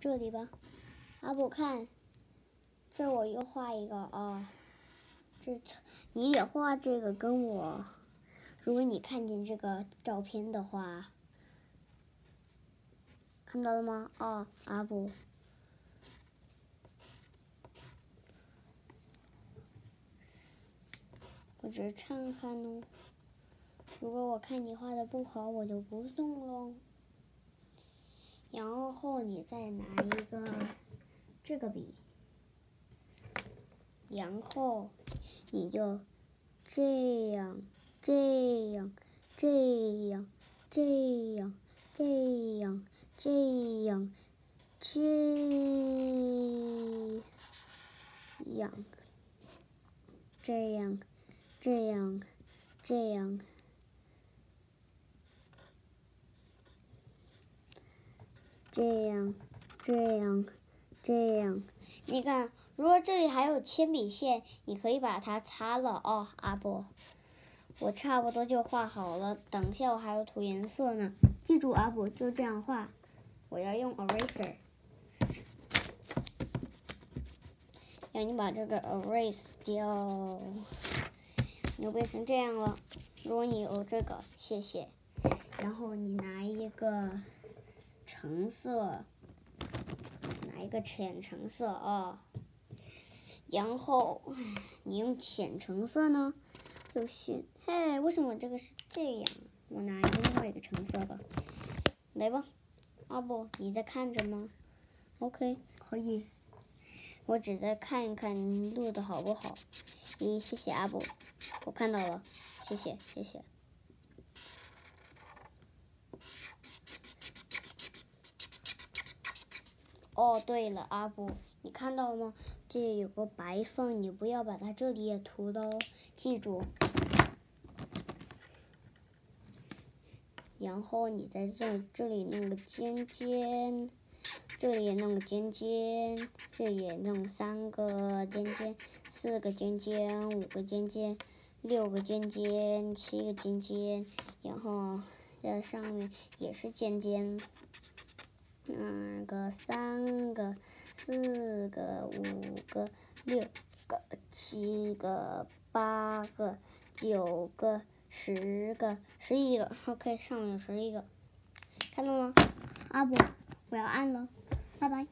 这里吧。阿布看，这我又画一个啊。这你也画这个跟我。如果你看见这个照片的话，看到了吗？哦，阿布。我只是看看哦。如果我看你画的不好，我就不送喽。然后你再拿一个这个笔，然后你就这样、这样、这样、这样、这样、这样、这样、这样、这样、这样。这样，这样，这样。你看，如果这里还有铅笔线，你可以把它擦了哦，阿波。我差不多就画好了，等一下我还要涂颜色呢。记住，阿布就这样画。我要用 eraser，让你把这个 erase 掉。你变成这样了。如果你有这个，谢谢。然后你拿一个。橙色，拿一个浅橙色啊，然后你用浅橙色呢，就行。嘿，为什么这个是这样？我拿另外一个橙色吧，来吧。阿布，你在看着吗？OK，可以。我只在看一看录的好不好。咦，谢谢阿布，我看到了，谢谢，谢谢。哦，对了，阿布，你看到了吗？这有个白缝，你不要把它这里也涂了哦，记住。然后你在这这里弄个尖尖，这里也弄个尖尖，这也弄三个尖尖，四个尖尖，五个尖尖，六个尖尖，七个尖尖，然后在上面也是尖尖。二个，三个，四个，五个，六个，七个，八个，九个，十个，十一个。OK，上面有十一个，看到吗？阿布，我要按了，拜拜。